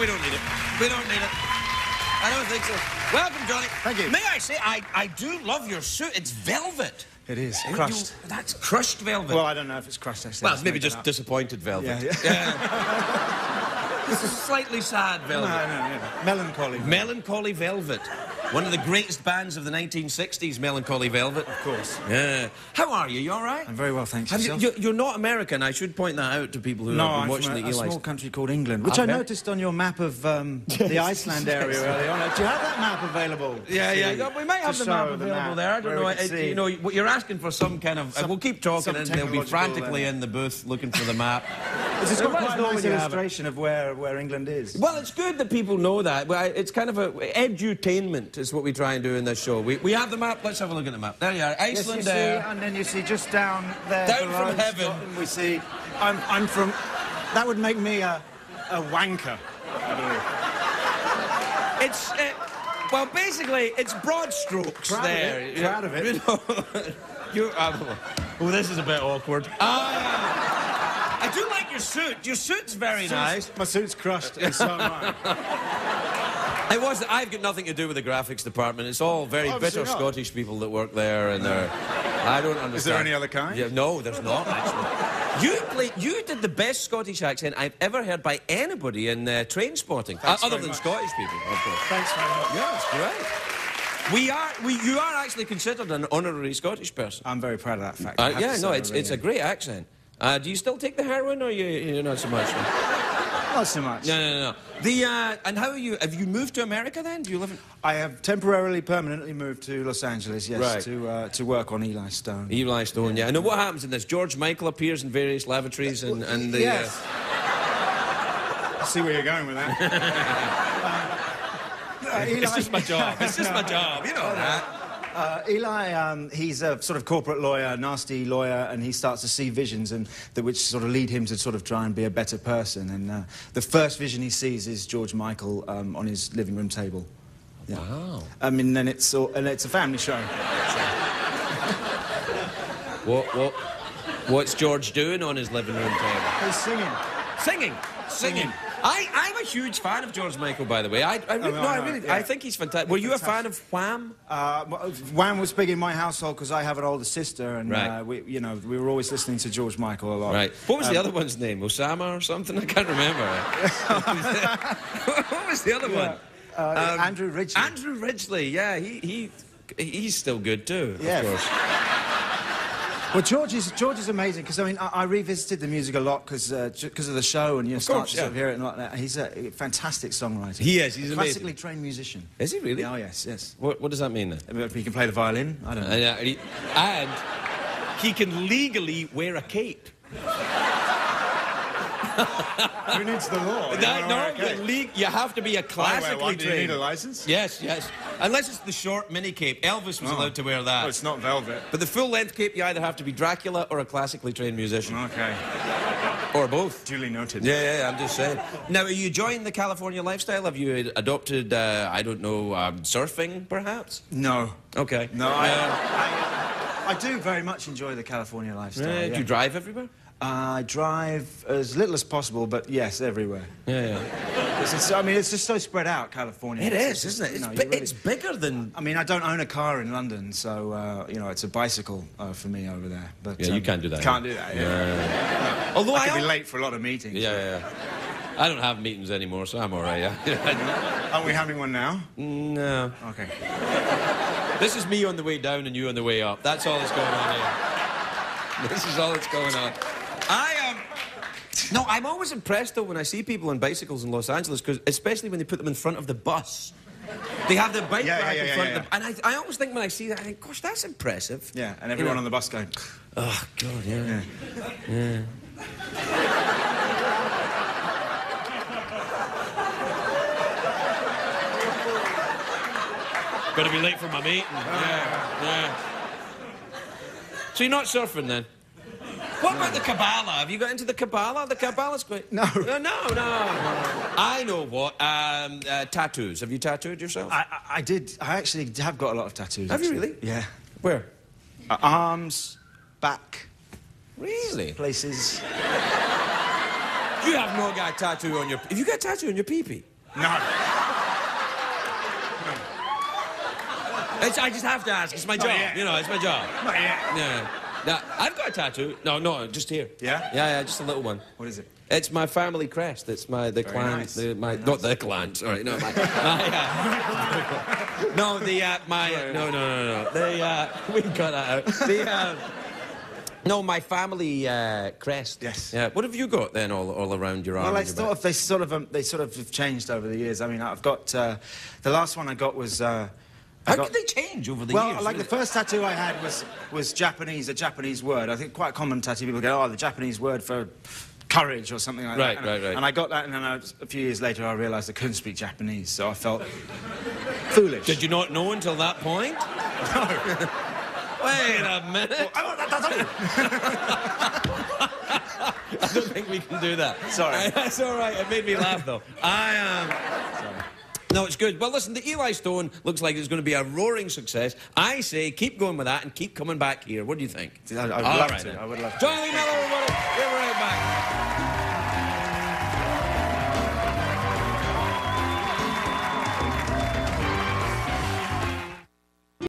we don't need it. We don't need it. I don't think so. Welcome, Jonny. Thank you. May I say, I, I do love your suit. It's velvet. It is You- crushed. that's crushed velvet. Well, I don't know if it's crushed. Actually, Well, Let's maybe just disappointed velvet. Yeah, yeah. this is slightly sad velvet. No, no, no. Melancholy. Melancholy Velvet. One of the greatest bands of the 1960s, Melancholy Velvet. of course. Yeah. How are you? You all right? I'm very well, thanks. Have you, you're, you're not American. I should point that out to people who no, have been I'm watching from a, the a small country called England, which I I noticed on your map of um, the Iceland area earlier on. Do you have that map available? Yeah, yeah, yeah. We might have the map show available map there. I don't know. It, you know, what you're asking for some kind of. Some- we'll keep talking, and they'll be frantically element. in the booth looking for the map. It's just Let got quite know a when nice you have it. illustration of where, where England is. Well, it's good that people know that. It's kind of a edutainment is what we try and do in this show. We, we have the map. Let's have a look at the map. There you are, Iceland Yes, you Iceland see, and then you see just down there Down below from heaven. Scotland, we see. I'm, I'm from. That would make me a, a wanker. It's uh, well, basically, it's broad strokes Proud of there. it, proud of it. You know, you. Uh, oh, this is a bit awkward. Ah, I do like your suit. Your suit's very believe. nice. My suit's crushed, and so am I. It was. I've got nothing to do with the graphics department. It's all very Obviously bitter not. Scottish people that work there, and they're. I don't understand. Is there any other kind? Yeah, no, there's not actually. You play, You did the best Scottish accent I've ever heard by anybody in uh, Trainspotting, uh, other than much. Scottish people, of course. Thanks very much. Yeah, it's great. We are. We, you are actually considered an honorary Scottish person. I'm very proud of that fact. Uh, yeah, no, say, it's really. it's a great accent. Uh, do you still take the heroin, or you you not so much? Not so much. No, no, no. no. The uh, and how are you? Have you moved to America then? Do you live in? I have temporarily, permanently moved to Los Angeles, yes, Right. to uh, to work on Eli Stone. Eli Stone, yeah. And then what happens in this? George Michael appears in various lavatories and, and the. yes. I see where you're going with that. Uh, Eli, It's just my job. It's just my job. You know that. Uh, Eli, um, he's a sort of corporate lawyer, nasty lawyer, and he starts to see visions and that which sort of lead him to sort of try and be a better person. And uh, the first vision he sees is George Michael um, on his living room table. Yeah. Wow. I mean, then it's all, and it's a family show. What what what's George doing on his living room table? He's singing. Singing, singing. I, I'm a huge fan of George Michael, by the way. I, I really, no, no, I really, yeah. I think he's fantastic. Were you a fan of Wham? Uh, Wham was big in my household because I have an older sister, and Right. uh, we, you know, we were always listening to George Michael a lot. Right. What was the Um, other one's name? Osama or something? I can't remember. what was the other one? Uh, Um, Andrew Ridgeley. Andrew Ridgeley. Yeah, he he he's still good too. Yeah. Of. Well, George is George is amazing because I mean I, I revisited the music a lot because because of the show and you know, start course, to sort of hear it and like that. He's a fantastic songwriter. He is, he's a amazing. classically trained musician. Is he really? Yeah, oh yes, yes. What, what does that mean then? I mean, If he can play the violin, I don't know. Uh, he, and he can legally wear a cape. Who needs the law? That- no, you, have to be a classically trained. Do you need a license? Yes, yes. Unless it's the short mini cape. Elvis was Oh. allowed to wear that. Well, it's not velvet. But the full length cape, you either have to be Dracula or a classically trained musician. Okay, Or both. duly noted. Yeah, yeah, yeah, I'm just saying. Now, are you enjoying the California lifestyle? Have you adopted, uh, I don't know, um, surfing, perhaps? No, Okay. no, I, Uh, I, I do very much enjoy the California lifestyle. uh, yeah. Do you drive everywhere? I drive as little as possible, but yes, everywhere. Yeah, yeah. It's, it's- I mean, it's just so spread out, California. It's is, isn't it? It's, know, bi- really- it's bigger than. I mean, I don't own a car in London, so uh, you know it's a bicycle uh, for me over there. But Yeah, you um, can't do that. Can't do that. Yeah. yeah. Although I I, could be late for a lot of meetings. Yeah, yeah, yeah. I don't have meetings anymore, so I'm all right, yeah. Aren't we having one now? no. Okay. This is me on the way down and you on the way up. That's all that's going on here. This is all that's going on. I am. no, I'm always impressed though when I see people on bicycles in Los Angeles, because especially when they put them in front of the bus. They have the bike Yeah, yeah, yeah, in front yeah. of the. And I, I always think when I see that, I think, gosh, that's impressive. Yeah, and You everyone know. on the bus going. Oh God, yeah. Yeah. Got to be late for my meeting. Yeah, yeah. So you're not surfing then? What about the Kabbalah? Have you got into the Kabbalah? The Kabbalah's great. No. No, no, no. I know what. Um, uh, tattoos. Have you tattooed yourself? I, I, I did. I actually have got a lot of tattoos. Have you actually. really? Yeah. Where? Uh, arms, back, Really? places. You have no got a tattoo on your. Have you got tattoo on your pee-pee? No. It's, I just have to ask. It's my job. yet. You know, it's my job. Not yet. Yeah. Now, I've got a tattoo. No, no, just here. Yeah? Yeah, yeah, just a little one. What is it? It's my family crest. It's my the Very clan. nice. The, my not the clan. Sorry, no, my. my uh, no, the uh, my. no, no, no, no. The uh, we got that out. The. Uh, no, my family uh, crest. Yes. Yeah. What have you got then, all, all around your arm? Well, they sort of, they sort of, um, they sort of have changed over the years. I mean, I've got uh, the last one I got was. Uh, How got, did they change over the well, years? Well, like the first tattoo I had was was Japanese, a Japanese word. I think quite a common tattoo. People go, oh, the Japanese word for courage or something like Right, that. right, right. And I got that, and then I, a few years later, I realised I couldn't speak Japanese, so I felt foolish. Did you not know until that point? no. Wait a minute. I don't think we can do that. Sorry. That's all right. It made me laugh, though. I am. No, it's good. Well, listen, the Eli Stone looks like it's going to be a roaring success. I say keep going with that and keep coming back here. What do you think? I, would love right to. Then. I would love to. Jonny Miller, everybody, we're right back.